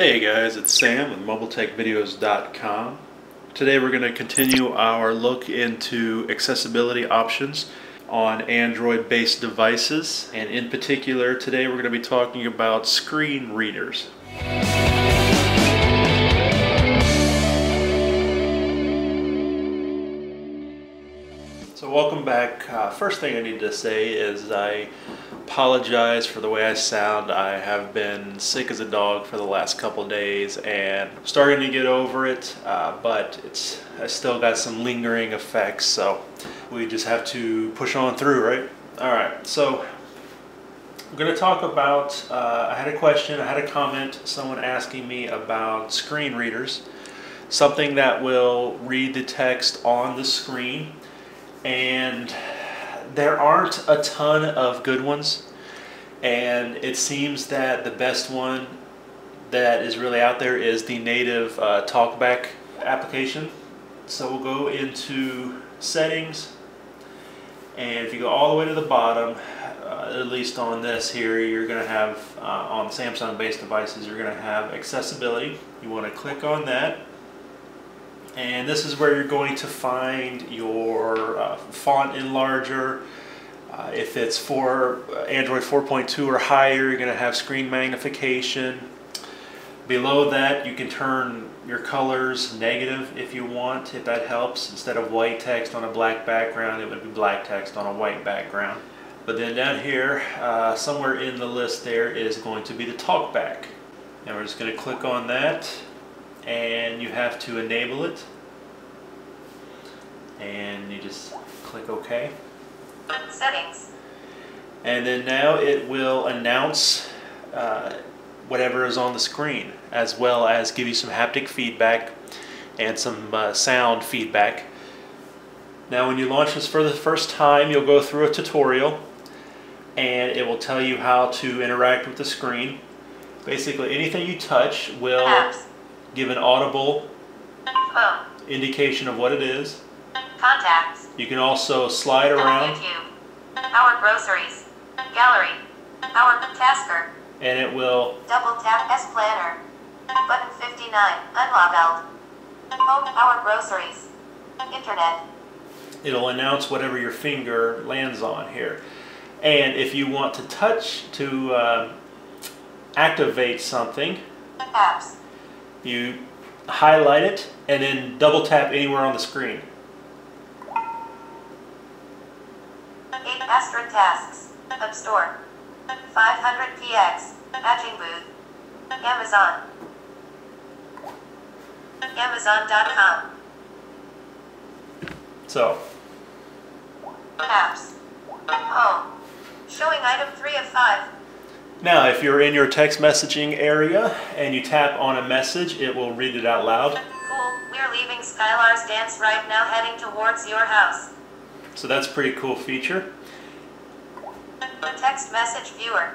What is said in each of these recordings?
Hey guys, it's Sam with MobileTechVideos.com. Today we're going to continue our look into accessibility options on Android-based devices and in particular today we're going to be talking about screen readers. Welcome back. Uh, first thing I need to say is I apologize for the way I sound. I have been sick as a dog for the last couple days and I'm starting to get over it, uh, but it's I still got some lingering effects, so we just have to push on through, right? All right, so I'm going to talk about, uh, I had a question, I had a comment, someone asking me about screen readers, something that will read the text on the screen and there aren't a ton of good ones. And it seems that the best one that is really out there is the native uh, talkback application. So we'll go into settings. And if you go all the way to the bottom uh, at least on this here you're going to have uh, on Samsung based devices you're going to have accessibility. You want to click on that and this is where you're going to find your uh, font enlarger. Uh, if it's for Android 4.2 or higher, you're going to have screen magnification. Below that, you can turn your colors negative if you want, if that helps. Instead of white text on a black background, it would be black text on a white background. But then down here, uh, somewhere in the list there is going to be the talkback. And we're just going to click on that and you have to enable it and you just click OK. Settings. And then now it will announce uh, whatever is on the screen as well as give you some haptic feedback and some uh, sound feedback. Now when you launch this for the first time you'll go through a tutorial and it will tell you how to interact with the screen. Basically anything you touch will Apps. Give an audible Phone. indication of what it is. Contacts. You can also slide around YouTube. Our groceries. Gallery. Our tasker. and it will Double tap S planner. Button 59. Unlock out. Home. Our groceries. Internet. it'll announce whatever your finger lands on here. And if you want to touch to uh, activate something, Apps. You highlight it and then double tap anywhere on the screen. 8 Astra tasks. App Store. 500 PX. Matching booth. Amazon. Amazon.com. So, Apps. Home. Showing item 3 of 5. Now if you're in your text messaging area and you tap on a message, it will read it out loud. Cool. We're leaving Skylar's dance right now heading towards your house. So that's a pretty cool feature. Text message viewer.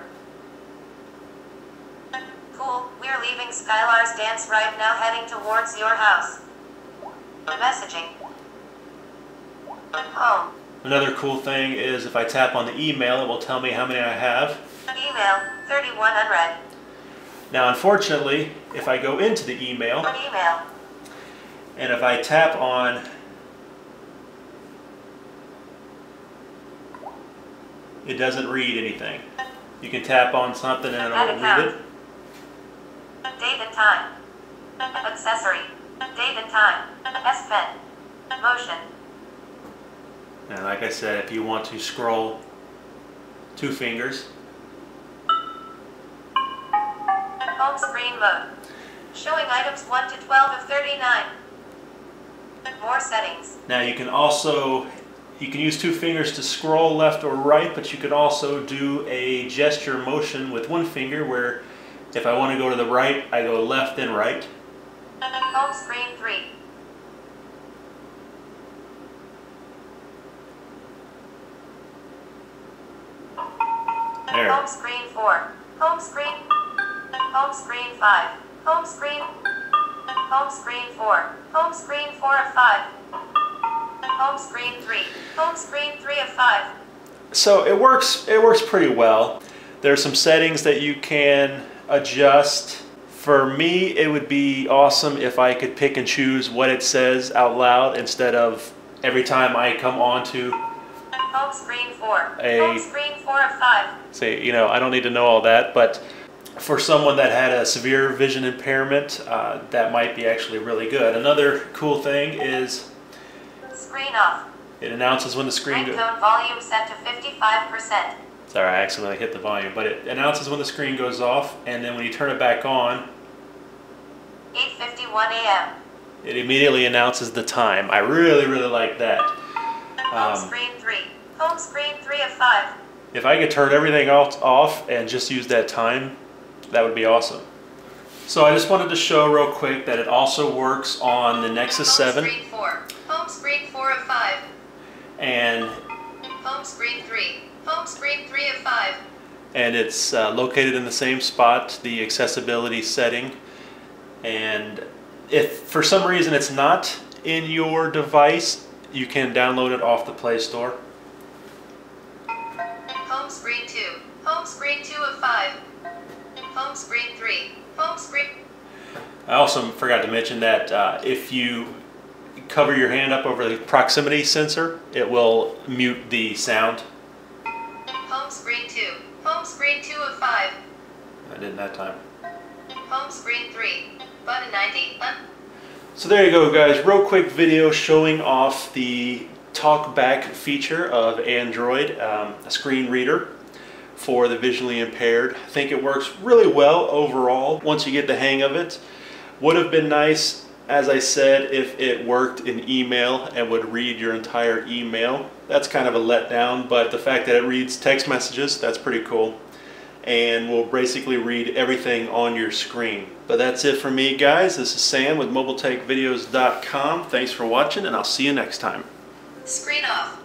Cool. We're leaving Skylar's dance right now heading towards your house. Messaging. Home. Another cool thing is if I tap on the email, it will tell me how many I have. Email 31 unread. Now unfortunately, if I go into the email Email. and if I tap on it doesn't read anything. You can tap on something and it'll read it. Date and time. Accessory. Date and time. S Pen. Motion. And like I said, if you want to scroll two fingers, Home screen mode. Showing items 1 to 12 of 39. More settings. now you can also you can use two fingers to scroll left or right, but you can also do a gesture motion with one finger where if I want to go to the right, I go left then right. Home screen 3. There. Home screen 4. Home screen. Home screen 5. Home screen. Home screen 4. Home screen 4 of 5. Home screen 3. Home screen 3 of 5. So it works it works pretty well. There's some settings that you can adjust For me, it would be awesome if I could pick and choose what it says out loud instead of every time I come on to Home screen 4. A- Home screen 4 of 5. say, you know, I don't need to know all that, but for someone that had a severe vision impairment, uh, that might be actually really good. Another cool thing is Screen off. it announces when the screen goes. Volume set to 55%. Sorry, I accidentally hit the volume, but it announces when the screen goes off, and then when you turn it back on, 8.51 a.m. it immediately announces the time. I really, really like that. Home Um, screen 3. Home screen 3 of 5. If I could turn everything else off and just use that time, that would be awesome. So I just wanted to show real quick that it also works on the Nexus Home 7 screen 4. Home screen 4 of 5. and Home screen 3. Home screen 3 of 5. and it's uh, located in the same spot, the accessibility setting. And if for some reason it's not in your device, you can download it off the Play Store. Home screen. I also forgot to mention that uh, if you cover your hand up over the proximity sensor, it will mute the sound. Home screen 2. Home screen 2 of 5. I didn't that time. Home screen 3. Button 90. Un- So there you go, guys. Real quick video showing off the TalkBack feature of Android, um, a screen reader for the visually impaired. I think it works really well overall once you get the hang of it. Would have been nice, as I said, if it worked in email and would read your entire email. That's kind of a letdown, but the fact that it reads text messages, that's pretty cool and will basically read everything on your screen. But that's it for me, guys. This is Sam with MobileTechVideos.com. Thanks for watching, and I'll see you next time. Screen off.